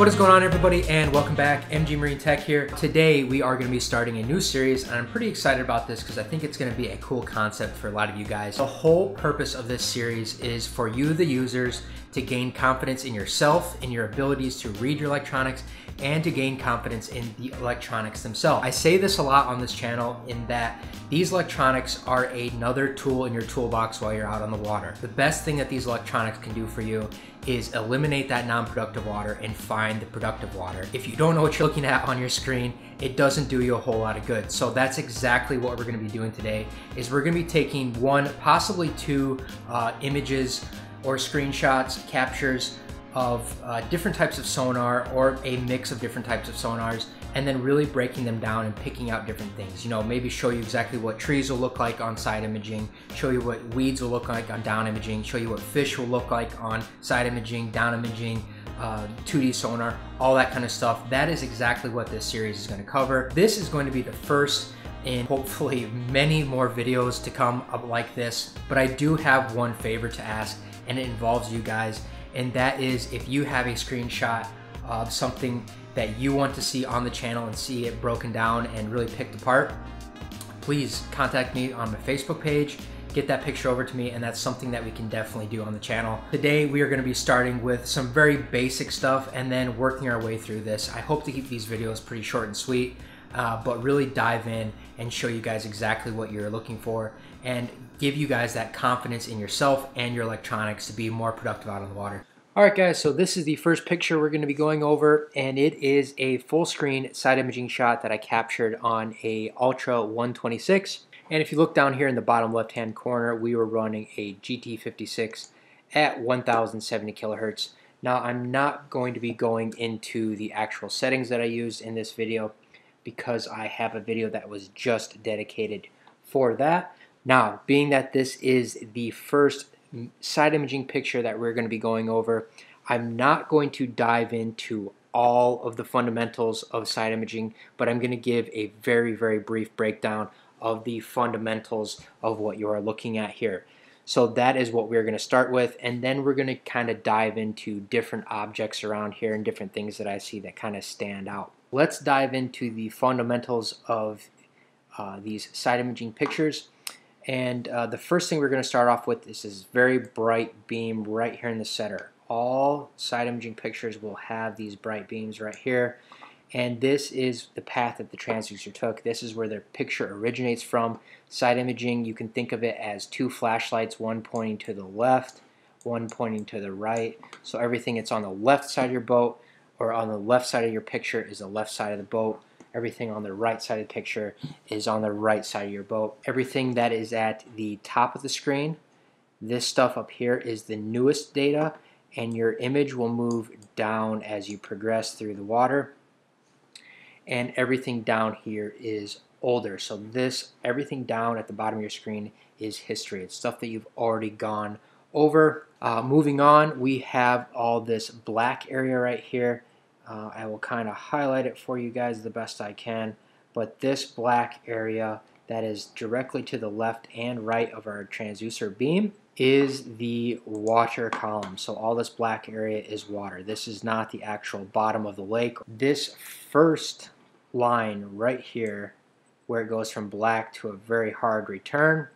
What is going on everybody and welcome back, MG Marine Tech here. Today we are going to be starting a new series and I'm pretty excited about this because I think it's going to be a cool concept for a lot of you guys. The whole purpose of this series is for you, the users, to gain confidence in yourself, in your abilities to read your electronics, and to gain confidence in the electronics themselves. I say this a lot on this channel in that these electronics are another tool in your toolbox while you're out on the water. The best thing that these electronics can do for you is eliminate that non-productive water and find the productive water. If you don't know what you're looking at on your screen, it doesn't do you a whole lot of good. So that's exactly what we're gonna be doing today, is we're gonna be taking one, possibly two uh, images or screenshots, captures of uh, different types of sonar or a mix of different types of sonars and then really breaking them down and picking out different things. You know, maybe show you exactly what trees will look like on side imaging, show you what weeds will look like on down imaging, show you what fish will look like on side imaging, down imaging, uh, 2D sonar, all that kind of stuff. That is exactly what this series is going to cover. This is going to be the first in hopefully many more videos to come up like this, but I do have one favor to ask and it involves you guys and that is if you have a screenshot of something that you want to see on the channel and see it broken down and really picked apart, please contact me on my Facebook page, get that picture over to me, and that's something that we can definitely do on the channel. Today, we are gonna be starting with some very basic stuff and then working our way through this. I hope to keep these videos pretty short and sweet, uh, but really dive in and show you guys exactly what you're looking for and give you guys that confidence in yourself and your electronics to be more productive out on the water. Alright guys, so this is the first picture we're going to be going over and it is a full screen side imaging shot that I captured on a Ultra 126 and if you look down here in the bottom left hand corner we were running a GT56 at 1070 kilohertz. Now I'm not going to be going into the actual settings that I used in this video because I have a video that was just dedicated for that. Now, being that this is the first side imaging picture that we're going to be going over, I'm not going to dive into all of the fundamentals of side imaging, but I'm going to give a very, very brief breakdown of the fundamentals of what you are looking at here. So that is what we're going to start with, and then we're going to kind of dive into different objects around here and different things that I see that kind of stand out. Let's dive into the fundamentals of uh, these side imaging pictures. And uh, the first thing we're going to start off with is this very bright beam right here in the center. All side imaging pictures will have these bright beams right here. And this is the path that the transducer took. This is where the picture originates from. Side imaging, you can think of it as two flashlights, one pointing to the left, one pointing to the right. So everything that's on the left side of your boat or on the left side of your picture is the left side of the boat everything on the right side of the picture is on the right side of your boat. Everything that is at the top of the screen, this stuff up here is the newest data and your image will move down as you progress through the water and everything down here is older. So this, everything down at the bottom of your screen is history. It's stuff that you've already gone over. Uh, moving on, we have all this black area right here. Uh, I will kind of highlight it for you guys the best I can. But this black area that is directly to the left and right of our transducer beam is the water column. So all this black area is water. This is not the actual bottom of the lake. This first line right here where it goes from black to a very hard return,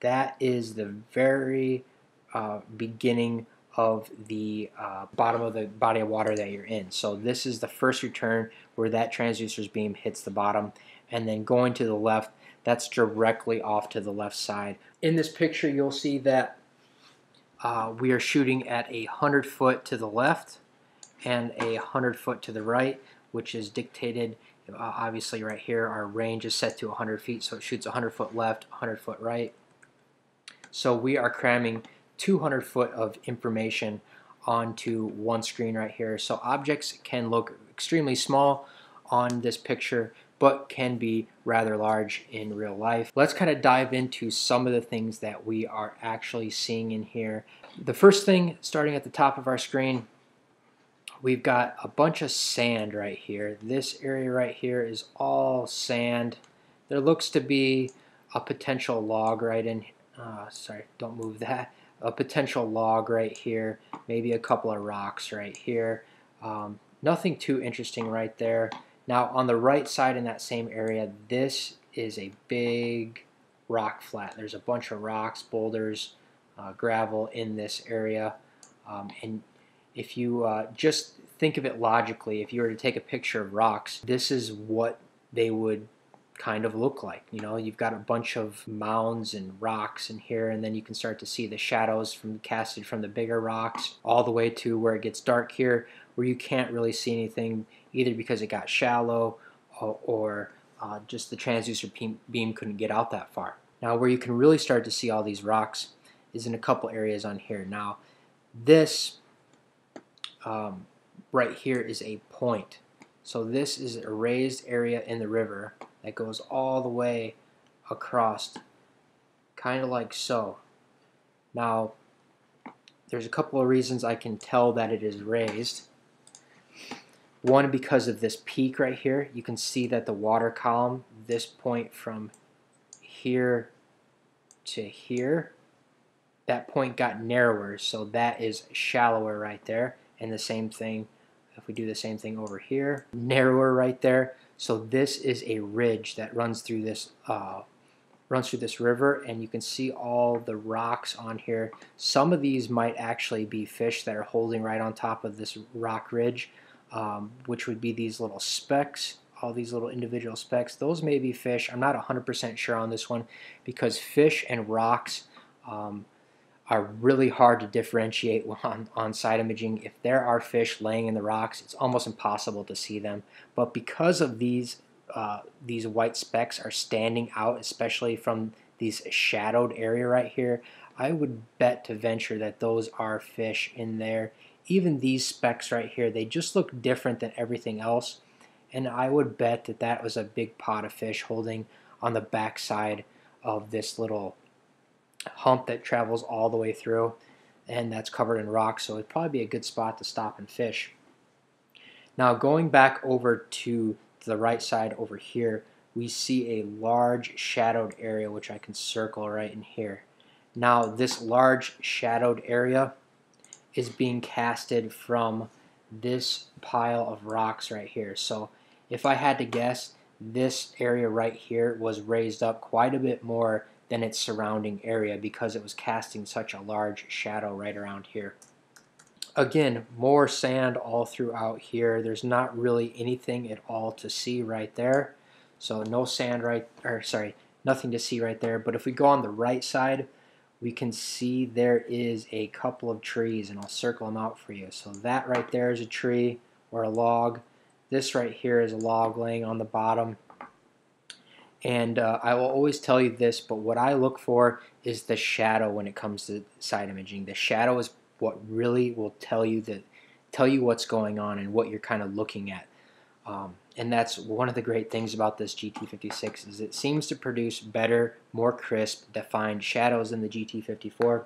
that is the very uh, beginning of the uh, bottom of the body of water that you're in. So this is the first return where that transducer's beam hits the bottom and then going to the left, that's directly off to the left side. In this picture, you'll see that uh, we are shooting at a 100 foot to the left and a 100 foot to the right, which is dictated, uh, obviously right here, our range is set to 100 feet, so it shoots 100 foot left, 100 foot right. So we are cramming 200 foot of information onto one screen right here. So objects can look extremely small on this picture but can be rather large in real life. Let's kind of dive into some of the things that we are actually seeing in here. The first thing starting at the top of our screen we've got a bunch of sand right here. This area right here is all sand. There looks to be a potential log right in uh, sorry don't move that a potential log right here, maybe a couple of rocks right here. Um, nothing too interesting right there. Now on the right side in that same area, this is a big rock flat. There's a bunch of rocks, boulders, uh, gravel in this area. Um, and if you uh, just think of it logically, if you were to take a picture of rocks, this is what they would kind of look like. You know, you've got a bunch of mounds and rocks in here, and then you can start to see the shadows from casted from the bigger rocks all the way to where it gets dark here, where you can't really see anything either because it got shallow or, or uh, just the transducer beam couldn't get out that far. Now, where you can really start to see all these rocks is in a couple areas on here. Now, this um, right here is a point. So this is a raised area in the river that goes all the way across, kind of like so. Now, there's a couple of reasons I can tell that it is raised. One, because of this peak right here. You can see that the water column, this point from here to here, that point got narrower, so that is shallower right there. And the same thing, if we do the same thing over here, narrower right there. So this is a ridge that runs through this uh, runs through this river and you can see all the rocks on here. Some of these might actually be fish that are holding right on top of this rock ridge, um, which would be these little specks, all these little individual specks. Those may be fish. I'm not 100% sure on this one because fish and rocks um, are really hard to differentiate on, on side imaging. If there are fish laying in the rocks, it's almost impossible to see them. But because of these uh, these white specks are standing out, especially from these shadowed area right here, I would bet to venture that those are fish in there. Even these specks right here, they just look different than everything else. And I would bet that that was a big pot of fish holding on the backside of this little hump that travels all the way through and that's covered in rocks so it'd probably be a good spot to stop and fish. Now going back over to the right side over here we see a large shadowed area which I can circle right in here. Now this large shadowed area is being casted from this pile of rocks right here. So if I had to guess this area right here was raised up quite a bit more than its surrounding area because it was casting such a large shadow right around here. Again, more sand all throughout here. There's not really anything at all to see right there. So no sand right, or sorry, nothing to see right there. But if we go on the right side, we can see there is a couple of trees and I'll circle them out for you. So that right there is a tree or a log. This right here is a log laying on the bottom. And uh, I will always tell you this, but what I look for is the shadow when it comes to side imaging. The shadow is what really will tell you that tell you what's going on and what you're kind of looking at. Um, and that's one of the great things about this GT56 is it seems to produce better, more crisp, defined shadows than the GT54.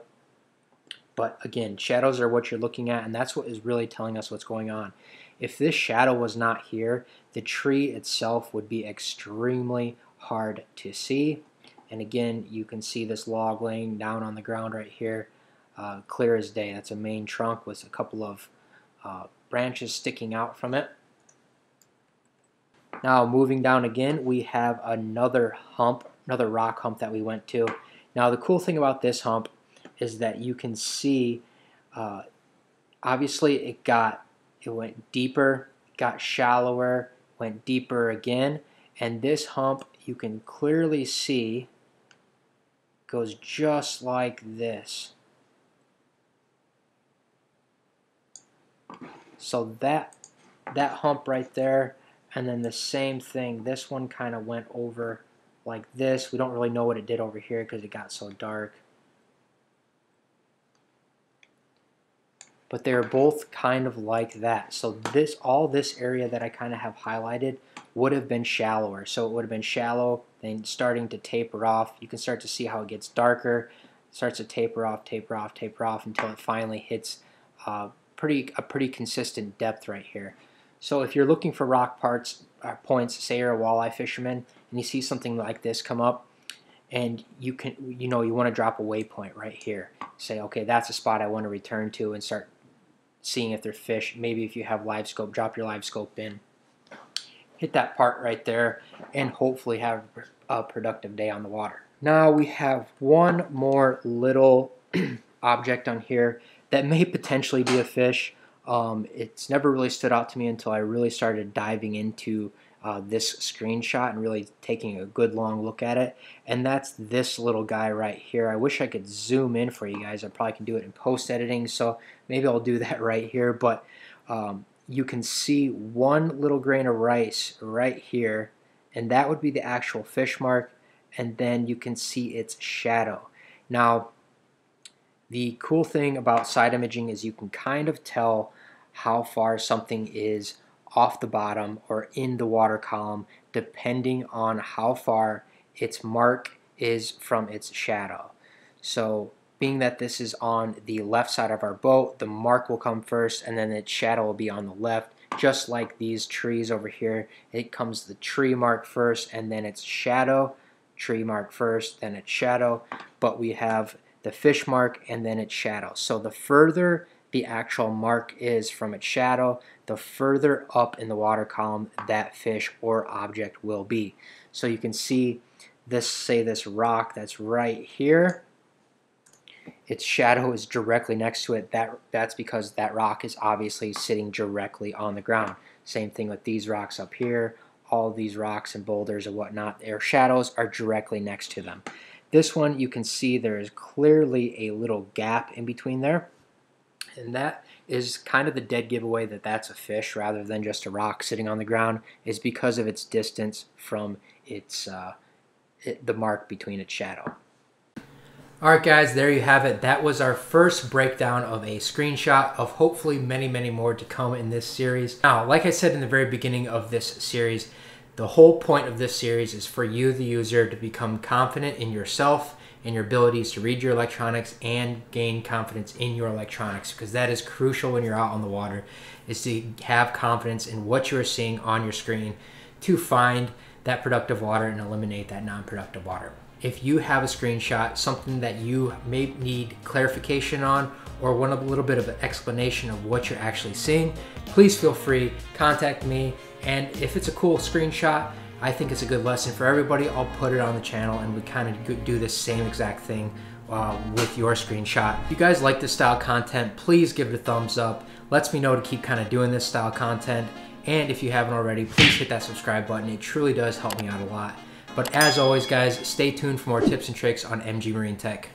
But again, shadows are what you're looking at, and that's what is really telling us what's going on. If this shadow was not here, the tree itself would be extremely hard to see. And again, you can see this log laying down on the ground right here, uh, clear as day. That's a main trunk with a couple of uh, branches sticking out from it. Now moving down again, we have another hump, another rock hump that we went to. Now the cool thing about this hump is that you can see, uh, obviously it got, it went deeper, got shallower, went deeper again, and this hump you can clearly see goes just like this. So that that hump right there and then the same thing. This one kind of went over like this. We don't really know what it did over here because it got so dark. But they're both kind of like that. So this all this area that I kind of have highlighted would have been shallower. So it would have been shallow, then starting to taper off. You can start to see how it gets darker, starts to taper off, taper off, taper off until it finally hits uh, pretty a pretty consistent depth right here. So if you're looking for rock parts uh, points, say you're a walleye fisherman and you see something like this come up, and you can you know you want to drop a waypoint right here. Say okay, that's a spot I want to return to and start seeing if they're fish. Maybe if you have live scope, drop your live scope in. Hit that part right there and hopefully have a productive day on the water. Now we have one more little object on here that may potentially be a fish. Um, it's never really stood out to me until I really started diving into uh, this screenshot and really taking a good long look at it. And that's this little guy right here. I wish I could zoom in for you guys. I probably can do it in post editing, so maybe I'll do that right here. But um, you can see one little grain of rice right here, and that would be the actual fish mark. And then you can see its shadow. Now, the cool thing about side imaging is you can kind of tell how far something is off the bottom or in the water column depending on how far its mark is from its shadow. So being that this is on the left side of our boat, the mark will come first and then its shadow will be on the left. Just like these trees over here, it comes the tree mark first and then its shadow, tree mark first, then its shadow. But we have the fish mark and then its shadow. So the further the actual mark is from its shadow, the further up in the water column that fish or object will be. So you can see this, say this rock that's right here, its shadow is directly next to it. That That's because that rock is obviously sitting directly on the ground. Same thing with these rocks up here. All these rocks and boulders and whatnot, their shadows are directly next to them. This one, you can see there is clearly a little gap in between there. And that is kind of the dead giveaway that that's a fish rather than just a rock sitting on the ground is because of its distance from its uh, it, the mark between its shadow. Alright guys, there you have it. That was our first breakdown of a screenshot of hopefully many, many more to come in this series. Now, like I said in the very beginning of this series, the whole point of this series is for you, the user, to become confident in yourself and your abilities to read your electronics and gain confidence in your electronics because that is crucial when you're out on the water is to have confidence in what you're seeing on your screen to find that productive water and eliminate that non-productive water. If you have a screenshot, something that you may need clarification on or want a little bit of an explanation of what you're actually seeing, please feel free, contact me. And if it's a cool screenshot, I think it's a good lesson for everybody. I'll put it on the channel and we kind of do the same exact thing uh, with your screenshot. If you guys like this style content, please give it a thumbs up. Lets me know to keep kind of doing this style content. And if you haven't already, please hit that subscribe button. It truly does help me out a lot. But as always, guys, stay tuned for more tips and tricks on MG Marine Tech.